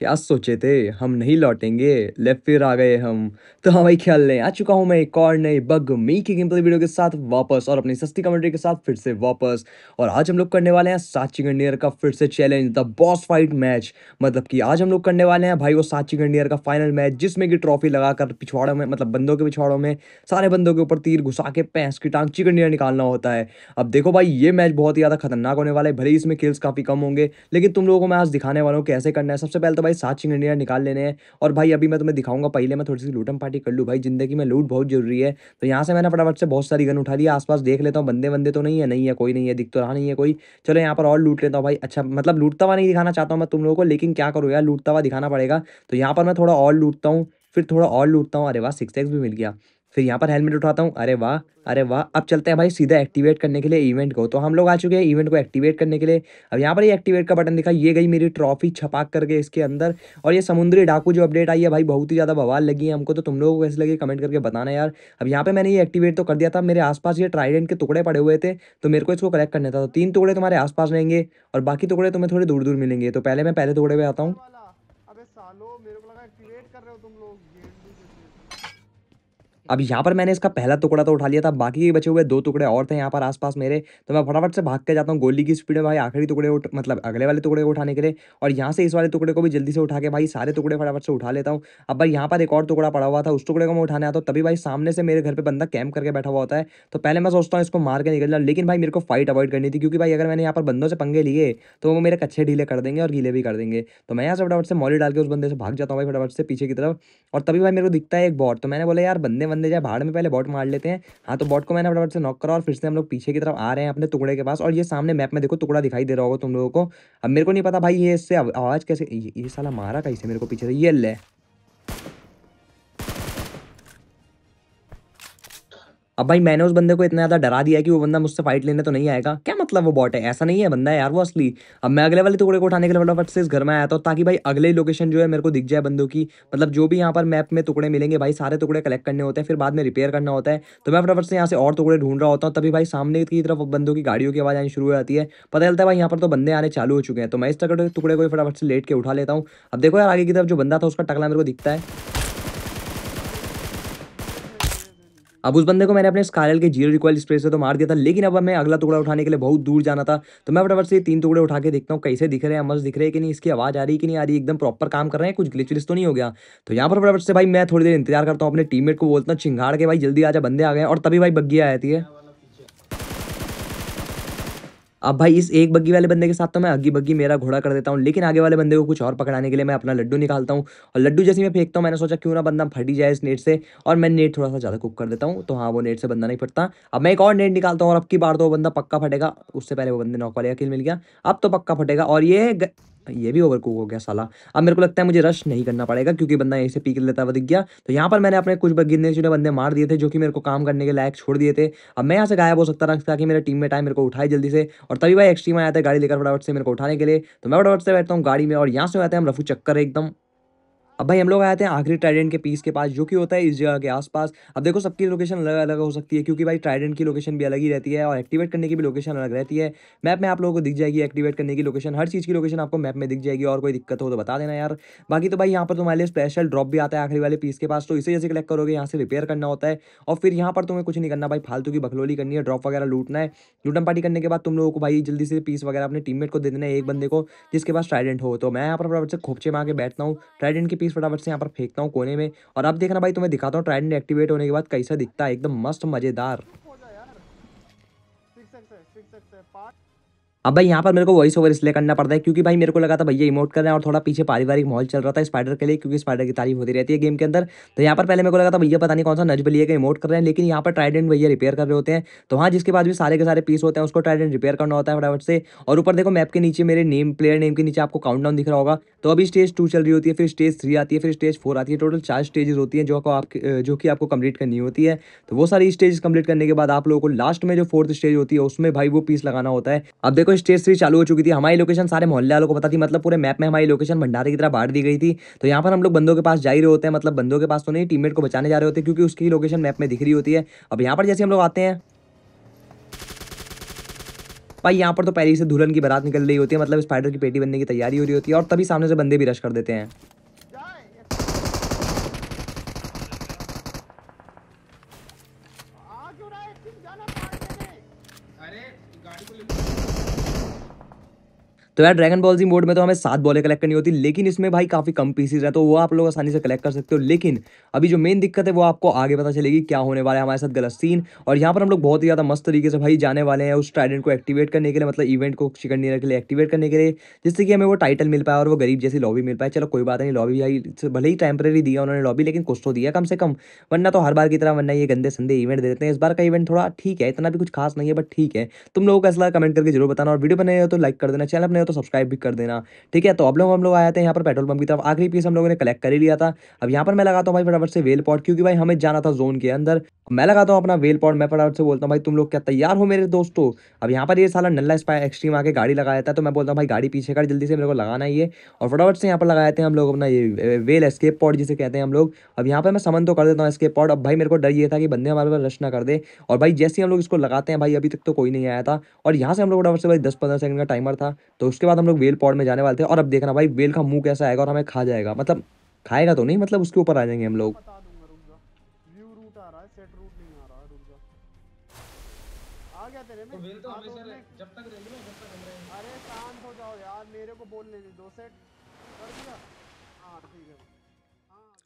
क्या सोचे थे, हम नहीं लौटेंगे, लेफ़्ट फिर आ गए हम। तो हाँ भाई, ख्याल नहीं आ चुका हूँ मैं एक और नई बग मी की गेम प्ले वीडियो के साथ वापस और अपनी सस्ती कमेंट्री के साथ फिर से वापस। और आज हम लोग करने वाले हैं साची गंडियर का फिर से challenge the boss fight match मतलब कि आज हम लोग करने वाले हैं भाई वो साची गंडियर का फाइनल मैच जिसमें कि ट्रॉफी लगाकर पिछवाड़ों में मतलब बंदों के पिछवाड़ों में सारे बंदों के ऊपर तीर घुसा के पैंस की टांग चिकन डिनर निकालना होता है। अब देखो भाई, ये मैच बहुत ही ज़्यादा खतरनाक होने वाला है, भले ही इसमें किल्स काफ़ी कम होंगे, लेकिन तुम लोगों को मैं आज दिखाने वाला हूँ कैसे करना है। सबसे पहले तो भाई, सात डिनर निकाल लेने हैं। और भाई, अभी मैं तुम्हें दिखाऊँगा, पहले मैं थोड़ी सी लूटम पार्टी कर लूँ। भाई, ज़िंदगी में लूट बहुत ज़रूरी है। तो यहाँ से मैंने फटाफट से बहुत सारी गन उठा लिया आसपास देख लेता हूँ बंदे बंदे तो नहीं है? नहीं है, कोई नहीं है, दिख तो रहा नहीं है कोई। चलो, यहाँ पर और लूट लेता हूँ भाई। अच्छा मतलब लूटता हुआ नहीं दिखाना चाहता हूँ मैं तुम लोगों को, लेकिन क्या करूँ यार लूटता हुआ दिखाना पड़ेगा। तो यहाँ पर मैं थोड़ा और लूटता हूँ। फिर थोड़ा और लूटता हूँ। अरे वाह सिक्स एक्स भी मिल गया। फिर यहाँ पर हेलमेट उठाता हूँ। अरे वाह अरे वाह। अब चलते हैं भाई सीधा एक्टिवेट करने के लिए इवेंट को। तो हम लोग आ चुके हैं इवेंट को एक्टिवेट करने के लिए। अब यहाँ पर ये एक्टिवेट का बटन दिखा ये गई मेरी ट्रॉफी छपाक करके इसके अंदर। और ये समुद्री डाकू जो अपडेट आई है भाई, बहुत ही ज़्यादा बवाल लगी है हमको। तो तुम लोगों को कैसे लगी कमेंट करके बताना यार। अब यहाँ पे मैंने ये एक्टिवेट तो कर दिया था। मेरे आसपास ये ट्राइडेंट के टुकड़े पड़े हुए थे। तो मेरे को इसको कलेक्ट करना था। तो तीन टुकड़े तुम्हारे आसपास रहेंगे। और बाकी टुकड़े तुम्हें थोड़े दूर दूर मिलेंगे। तो पहले मैं पहले टुकड़े पे आता हूँ। अबे यहाँ पर मैंने इसका पहला टुकड़ा तो उठा लिया था, बाकी के बचे हुए दो टुकड़े और थे यहाँ पर आसपास मेरे तो मैं फटाफट से भाग के जाता हूँ गोली की स्पीड में भाई, आखिरी टुकड़े मतलब अगले वाले टुकड़े को उठाने के लिए और यहाँ से इस वाले टुकड़े को भी जल्दी से उठा के भाई सारे टुकड़े फटाफट से उठा लेता हूँ। अब भाई यहाँ पर एक और टुकड़ा पड़ा हुआ था, उस टुकड़े को मैं उठाने आता हूँ, तभी भाई सामने से मेरे घर पर बंदा कैंप करके बैठा हुआ होता है तो पहले मैं सोचता हूँ इसको मार के निकल जाऊँ, लेकिन भाई मेरे को फाइट अवॉइड करनी थी, क्योंकि भाई अगर मैंने यहाँ पर बंदों से पंगे लिए तो वो मेरे कच्चे ढीले कर देंगे और गीले भी कर देंगे। तो मैं यहाँ से फटाफट से मॉली डाल के उस बंदे से भाग जाता हूँ भाई फटाफट से पीछे की तरफ़ और तभी भाई मेरे को दिखता है एक बॉट तो मैंने बोला, यार बंदे बंदे जाए भाड़ में पहले बॉट मार लेते हैं। हाँ तो बॉट को मैंने फटाफट से नॉक करा और फिर से हम लोग पीछे की तरफ़ आ रहे हैं अपने टुकड़े के पास। और ये सामने मैप में देखो टुकड़ा दिखाई दे रहा होगा तुम लोगों को। अब मेरे को नहीं पता भाई ये इससे आवाज़ कैसे ये, ये साला मारा कैसे मेरे को पीछे से? ये ले। अब भाई मैंने उस बंदे को इतना ज़्यादा डरा दिया कि वो बंदा मुझसे फाइट लेने तो नहीं आएगा। क्या मतलब वो बॉट है? ऐसा नहीं है बंदा है यार, वो असली। अब मैं अगले वाले टुकड़े को उठाने के लिए फटाफट से इस घर में आया था ताकि भाई अगले लोकेशन जो है मेरे को दिख जाए बंदों की। मतलब जो भी यहाँ पर मैप में टुकड़े मिलेंगे भाई, सारे टुकड़े कलेक्ट करने होते हैं, फिर बाद में रिपेयर करना होता है। तो मैं फटाफट से यहाँ से और टुकड़े ढूंढ रहा होता हूँ, तभी भाई सामने की तरफ़ बंदों की गाड़ियों की आवाज़ आनी शुरू हो जाती है। पता चलता है भाई यहाँ पर तो बंदे आने चालू हो चुके हैं। तो मैं इस टुकड़े को फटाफट से लेट के उठा लेता हूँ। अब देखो यार आगे की तरफ़ जो बंदा था उसका टकला मेरे को दिखता है। अब उस बंदे को मैंने अपने स्कारल के ज़ीरो रिकॉयल स्प्रे से तो मार दिया था, लेकिन अब मैं अगला टुकड़ा उठाने के लिए बहुत दूर जाना था तो मैं फटाफट से तीन टुकड़े उठा के देखता हूँ, कैसे दिख रहे हैं, मस्त दिख रहे हैं कि नहीं, इसकी आवाज़ आ रही कि नहीं आ रही एकदम प्रॉपर काम कर रहे हैं, कुछ ग्लिच तो नहीं हो गया। तो यहाँ पर फटाफट से भाई मैं थोड़ी देर इंतज़ार करता हूँ, अपने टीममेट को बोलता हूँ, चिंगाड़ के भाई जल्दी आ जा, बंदे आ गए और तभी भाई बग्गी आ जाती है। अब भाई इस एक बग्गी वाले बंदे के साथ तो मैं अग्गी बग्गी मेरा घोड़ा कर देता हूँ, लेकिन आगे वाले बंदे को कुछ और पकड़ाने के लिए मैं अपना लड्डू निकालता हूँ और लड्डू जैसे मैं फेंकता हूँ, मैंने सोचा क्यों ना बंदा फटी जाए इस नेट से और मैं नेट थोड़ा सा ज़्यादा कुक कर देता हूँ तो हाँ वो नेट से बंदा नहीं फटता। अब मैं एक और नेट निकालता हूँ और अब की बार तो वो बंदा पक्का फटेगा, उससे पहले वो बंदे नौक वाले किल मिल गया, अब तो पक्का फटेगा और ये ये भी ओवर कुक हो गया साला। अब मेरे को लगता है मुझे रश नहीं करना पड़ेगा क्योंकि बंदा यहीं से पीक लेता हुआ दिख गया। तो यहाँ पर मैंने अपने कुछ गिरने चुने बंदे मार दिए थे जो कि मेरे को काम करने के लायक छोड़ दिए थे। अब मैं यहाँ से गायब हो सकता था ताकि मेरे टीम में टाइम मेरे को उठाए जल्दी से। और तभी भाई एक्सट्रीम आया था गाड़ी लेकर फटाफट से मेरे को उठाने के लिए। तो मैं फटाफट से बैठता हूँ गाड़ी में और यहाँ से आते हैं हम रफू चक्कर एकदम। अब भाई, हम लोग आए थे आखिरी ट्राइडेंट के पीस के पास, जो कि होता है इस जगह के आसपास। अब देखो, सबकी लोकेशन अलग अलग हो सकती है, क्योंकि भाई ट्राइडेंट की लोकेशन भी अलग ही रहती है और एक्टिवेट करने की भी लोकेशन अलग रहती है। मैप में आप लोगों को दिख जाएगी एक्टिवेट करने की लोकेशन हर चीज़ की लोकेशन आपको मैप में दिख जाएगी, और कोई दिक्कत हो तो बता देना यार। बाकी तो भाई, यहाँ पर तुम्हारे लिए स्पेशल ड्रॉप भी आता है आखिरी वाले पीस के पास तो इसे जैसे कलेक्ट करोगे, यहाँ से रिपेयर करना होता है। और फिर यहाँ पर तुम्हें कुछ नहीं करना भाई, फालतू की बखलोली करनी है ड्रॉप वगैरह लूटना है। लूटन पार्टी करने के बाद तुम लोगों को भाई, जल्दी से पीस वगैरह अपने टीममेट को दे देना है, एक बंदे को, जिसके पास ट्राइडेंट हो। तो मैं यहाँ पर से खोपचे मार के बैठता हूँ। ट्राइडेंट के पीस फटाफट से यहाँ पर फेंकता हूँ कोने में। और अब देखना भाई, तुम्हें दिखाता हूँ ट्राइडेंट एक्टिवेट होने के बाद कैसा दिखता है, एकदम मस्त, मज़ेदार। अब भाई यहाँ पर मेरे को वॉइस ओवर इसलिए करना पड़ता है क्योंकि भाई मेरे को लगा था भैया इमोट कर रहे हैं और थोड़ा पीछे पारिवारिक माहौल चल रहा था स्पाइडर के लिए क्योंकि स्पाइडर की तारीफ़ होती रहती है गेम के अंदर। तो यहाँ पर पहले मेरे को लगा था भैया पता नहीं कौन सा नज बलिए का इमोट कर रहे हैं, लेकिन यहाँ पर ट्राइडेंट भैया रिपेयर कर रहे होते हैं। तो हाँ जिसके बाद भी सारे के सारे पीस होते हैं, उसको ट्राइडेंट रिपेयर करना होता है फटाफट से। और ऊपर देखो मैप के नीचे मेरे नेम प्लेयर नेम के नीचे आपको काउंट दिख रहा होगा। तो अभी स्टेज टू चल रही होती है, फिर स्टेज थ्री आती है, फिर स्टेज फोर आती है। टोटल चार स्टेजेस होती हैं जो को जो कि आपको कंप्लीट करनी होती है। तो वो सारी स्टेज कंप्लीट करने के बाद आप लोगों को लास्ट में जो फोर्थ स्टेज होती है, उसमें भाई वो पीस लगाना होता है। अब देखो स्टेज थ्री चालू हो चुकी थी। हमारी लोकेशन सारे मोहल्ले वालों को पता थी मतलब पूरे मैप में हमारी लोकेशन भंडारे की तरह बांट दी गई थी। तो यहाँ पर हम लोग बंदों के पास जा ही रहे होते हैं मतलब बंदों के पास तो नहीं टीममेट को बचाने जा रहे होते हैं, क्योंकि उसकी लोकेशन मैप में दिख रही होती है। अब यहाँ पर जैसे हम लोग आते हैं। भाई, यहाँ पर तो पहले से दुल्हन की बारात निकल रही होती है मतलब स्पाइडर की पेटी बनने की तैयारी हो रही होती है और तभी सामने से बंदे भी रश कर देते हैं जाए आ क्यों रहा है तुम जाना मारने में अरे गाड़ी को ले लो तो यार ड्रैगन बॉल जी मोड में तो हमें सात बॉलें कलेक्ट करनी होती, लेकिन इसमें भाई काफ़ी कम पीसीज है तो वो आप लोग आसानी से कलेक्ट कर सकते हो। लेकिन अभी जो मेन दिक्कत है, वो आपको आगे पता चलेगी क्या होने वाला है हमारे साथ गलत सीन और यहाँ पर हम लोग बहुत ही ज़्यादा मस्त तरीके से भाई जाने वाले हैं उस ट्राइडेंट को एक्टिवेट करने के लिए मतलब इवेंट को शिकन के लिए एक्टिवेट करने के लिए, जिससे कि हमें वो टाइटल मिल पाए और वो गरीब जैसी लॉबी मिल पाए। चलो, कोई बात नहीं लॉबी भाई भले ही टेम्प्रेरी दिया उन्होंने लॉबी लेकिन कुछ तो दिया कम से कम। वरना तो हर बार की तरह, वरना ये गंदे संदे इवेंट देते हैं। इस बार का इवेंट थोड़ा ठीक है, इतना भी कुछ खास नहीं है बट ठीक है। तुम लोगों का असला कमेंट करके ज़रूर बताना। और वीडियो बनाए तो लाइक कर देना चैनल अपने तो सब्सक्राइब भी कर देना। ठीक है तो अब लोग हम लोग आए थे यहाँ पर पेट्रोल पंप की तरफ़। आखिरी पीस हम लोगों ने कलेक्ट कर ही लिया था। अब यहाँ पर मैं लगाता हूँ भाई फटाफट से वेल पॉट क्योंकि भाई हमें जाना था जोन के अंदर। मैं लगाता हूँ अपना वेल पॉट मैं फटाफट से बोलता हूँ, भाई तुम लोग क्या तैयार हो मेरे दोस्तों? अब यहाँ पर ये साला नल्ला स्पाई एक्सट्रीम आके गाड़ी लगाया था तो मैं बोलता हूँ, भाई गाड़ी पीछे कर, जल्दी से मेरे को लगाना है और फटाफट से यहाँ पर लगाए थे हम लोग अपना ये वेल एस्केप पॉट जिसे कहते हैं हम लोग। अब यहाँ पर मैं समन तो कर देता हूँ एस्केप पॉट अब भाई मेरे को डर ये था कि बंदे हमारे पास रश ना कर दे। और भाई जैसे हम लोग इसको लगाते हैं भाई, अभी तक तो कोई नहीं आया था। और यहाँ से हम लोग फटाफट से भाई दस पंद्रह सेकंड का टाइमर था। तो उसके बाद हम लोग वेल पॉड में जाने वाले थे और अब देखना भाई वेल का मुँह कैसा आएगा और हमें खा जाएगा। मतलब खाएगा तो नहीं मतलब उसके ऊपर आ जाएँगे हम लोग। बता दूँगा रुक जा। व्यू रूट आ रहा है सेट रूट नहीं आ रहा रुक जा। आ गया तेरे में? तो तो हमेशा उसने- रहे जब तक रहेंगे ना जब तक हम रहेंगे। अरे शांत हो जाओ यार मेरे को बोलने दो सेट कर दिया। हाँ ठीक है।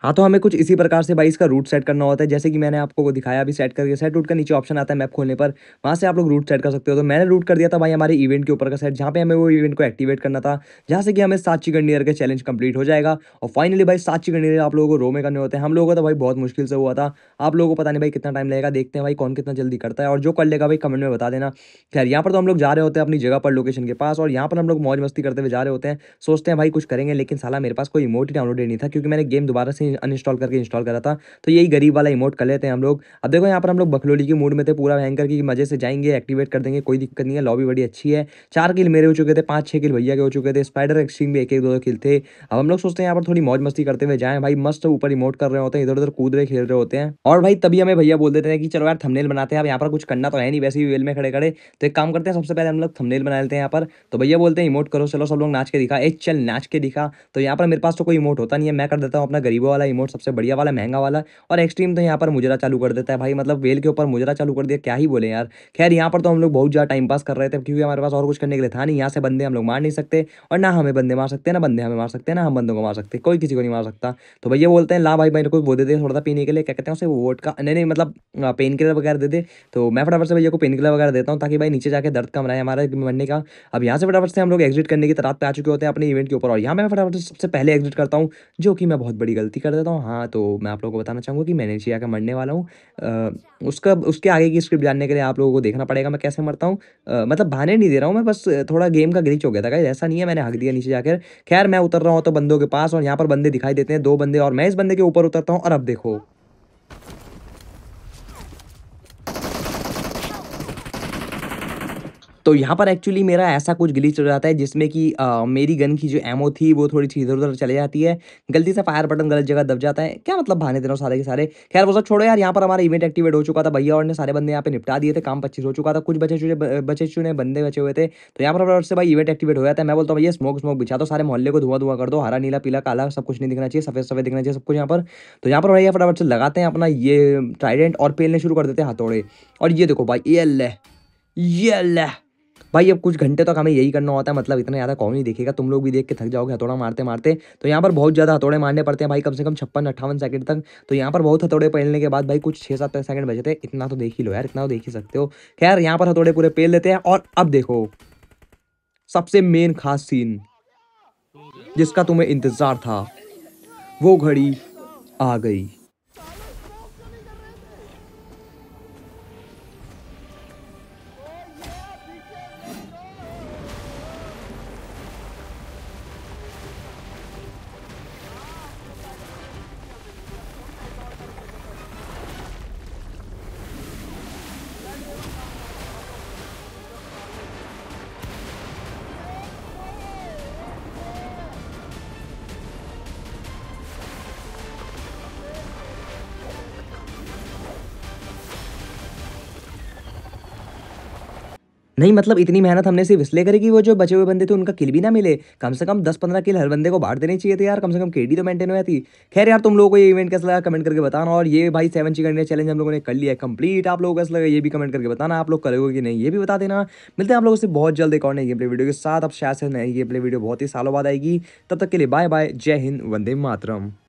हाँ तो हमें कुछ इसी प्रकार से भाई इसका रूट सेट करना होता है। जैसे कि मैंने आपको दिखाया, अभी सेट करके सेट रूट का नीचे ऑप्शन आता है मैप खोलने पर। वहाँ से आप लोग रूट सेट कर सकते हो। तो मैंने रूट कर दिया था भाई हमारे इवेंट के ऊपर का सेट जहाँ पे हमें वो इवेंट को एक्टिवेट करना था, जहाँ से कि हमें सात चिकन डिनर के चैलेंज कंप्लीट हो जाएगा। और फाइनली भाई सात चिकन डिनर आप लोगों को रो में करने होते हैं। हम लोगों को तो भाई बहुत मुश्किल से हुआ था। आप लोगों को पता नहीं भाई कितना टाइम लगेगा। देखते हैं भाई कौन कितना जल्दी करता है। और जो कर लेगा भाई कमेंट में बता देना। खैर, यहाँ पर तो हम लोग जा रहे होते हैं अपनी जगह पर लोकेशन के पास। और यहाँ पर हम लोग मौज मस्ती करते हुए जा रहे होते हैं। सोचते हैं भाई कुछ करेंगे, लेकिन साला मेरे पास कोई इमोट डाउनलोड नहीं था, क्योंकि मैंने गेम दोबारा से अनइंस्टॉल करके इंस्टॉल करा था। तो यही गरीब वाला इमोट कर लेते हैं हम लोग। अब देखो यहाँ पर हम लोग बखलोली की मूड में थे, पूरा भयंकर की मज़े से जाएँगे एक्टिवेट कर देंगे, कोई दिक्कत नहीं है लॉबी बड़ी अच्छी है। चार किल मेरे हो चुके थे, पाँच छः किल भैया के हो चुके थे स्पाइडर एक्सट्रीम में एक एक दो दो किल थे। अब हम लोग सोचते हैं यहाँ पर थोड़ी मौज मस्ती करते हुए जाएँ। भाई मस्त ऊपर इमोट कर रहे होते हैं इधर उधर कूद रहे, खेल रहे होते हैं। और भाई तभी हमें भैया बोल देते हैं कि चलो यार थमनेल बनाते हैं, अब यहाँ पर कुछ करना तो है नहीं, वैसे ही वेल में खड़े खड़े तो एक काम करते हैं, सबसे पहले हम लोग थंबनेल बना लेते हैं यहाँ पर। तो भैया बोलते हैं इमोट करो, चलो सब लोग नाच के दिखा। ए, चल नाच के दिखा। तो यहाँ पर मेरे पास तो कोई इमोट होता नहीं है, मैं कर देता हूँ अपना गरीबों वाला इमोट सबसे बढ़िया वाला, महँगा वाला और एक्सट्रीम तो यहाँ पर मुजरा चालू कर देता है भाई। मतलब वेल के ऊपर मुजरा चालू कर दिया, क्या ही बोले यार। खैर, यहाँ पर तो हम लोग बहुत ज़्यादा टाइम पास कर रहे थे क्योंकि हमारे पास और कुछ करने के लिए था नहीं। यहाँ से बंदे हम लोग मार नहीं सकते और ना हमें बंदे मार सकते, ना बंदे हमें मार सकते, ना हम बंदों को मार सकते। कोई किसी को नहीं मार सकता। तो भैया बोलते हैं, ला भाई, मेरे को वो दे दे थोड़ा सा पीने के लिए। क्या कहते हैं उसे? वोट का नहीं नहीं मतलब पेन किलर वगैरह दे दे। तो मैं फटाफट से भैया को पेन किलर वगैरह देता हूँ ताकि भाई नीचे जाके दर्द कम रहे हमारे मरने का। अब यहाँ से फटाफट से हम लोग एग्जिट करने की तरफ़ पे आ चुके होते हैं अपने इवेंट के ऊपर। और यहाँ मैं फटाफट सबसे पहले एग्जिट करता हूँ, जो कि मैं बहुत बड़ी गलती कर देता हूँ। हाँ तो मैं आप लोगों को बताना चाहूँगा कि मैंने नीचे आकर मरने वाला हूँ। उसका, उसके आगे की स्क्रिप्ट जानने के लिए आप लोगों को देखना पड़ेगा मैं कैसे मरता हूँ। मतलब बहाने नहीं दे रहा हूँ मैं, बस थोड़ा गेम का ग्लिच हो गया था। कहीं ऐसा नहीं है, मैंने हक दिया नीचे जाकर। खैर, मैं उतर रहा हूँ तो बंदों के पास और यहाँ पर बंदे दिखाई देते हैं। दो बंदे और मैं इस बंदे के ऊपर उतरता हूँ और अब देखो। तो यहाँ पर एक्चुअली मेरा ऐसा कुछ ग्लिच हो जाता है जिसमें कि मेरी गन की जो एमओ थी वो थोड़ी सी इधर उधर चले जाती है। गलती से फायर बटन गलत जगह दब जाता है। क्या मतलब बहाने दे रहा हूँ सारे के सारे? खैर वो सब छोड़ो यार, यहाँ पर हमारा इवेंट एक्टिवेट हो चुका था। भैया और ने सारे बंदे यहाँ पे निपटा दिए थे, काम पच्चीस हो चुका था। कुछ बचे चुने बचे चुने बंदे बचे हुए थे। तो यहाँ पर से भाई इवेंट एक्टिवेट हो जाता है। मैं बोलता हूँ भैया स्मोक स्मोक बिछा दो, सारे मोहल्ले को धुआँ धुआँ कर दो। हरा, नीला, पीला, काला सब कुछ नहीं दिखना चाहिए, सफ़ेद सफ़ेद दिखना चाहिए, सब कुछ यहाँ पर। तो यहाँ पर भैया फटाफट से लगाते हैं अपना ये ट्राइडेंट और पेलने शुरू कर देते हैं हथौड़े। और ये देखो भाई, ये ये ले। भाई, अब कुछ घंटे तक हमें यही करना होता है मतलब इतना ज़्यादा कौन नहीं देखेगा, तुम लोग भी देख के थक जाओगे हथौड़ा मारते मारते। तो यहाँ पर बहुत ज़्यादा हथौड़े मारने पड़ते हैं भाई, कम से कम छप्पन, अट्ठावन सेकंड तक। तो यहाँ पर बहुत हथौड़े पहनने के बाद भाई, कुछ छः सात सेकंड बचे थे, इतना तो देख ही लो यार, इतना तो देख ही सकते हो। खैर, यहाँ पर हथौड़े पूरे पेल लेते हैं और अब देखो, सबसे मेन खास सीन जिसका तुम्हें इंतज़ार था, वो घड़ी आ गई। नहीं मतलब इतनी मेहनत हमने सिर्फ़ इसलिए करी कि वो जो बचे हुए बंदे थे, उनका किल भी ना मिले। कम से कम दस पंद्रह किल हर बंदे को बांट देने चाहिए थे यार। कम से कम केडी तो मेंटेन हुआ थी खैर यार, तुम लोगों को ये इवेंट कैसा लगा कमेंट करके बताना। और ये भाई सेवन चिकन इंडिया चैलेंज हम लोगों ने कर लिया कंप्लीट आप लोगों को कैसा लगा ये भी कमेंट करके बताना। आप लोग करोगे कि नहीं, ये भी बता देना। मिलते हैं आप लोगों से बहुत जल्द एक और नई प्ले वीडियो के साथ। अब शायद से नई प्ले वीडियो बहुत ही सालों बाद आएगी। तब तक के लिए बाय बाय जय हिंद, वंदे मातरम।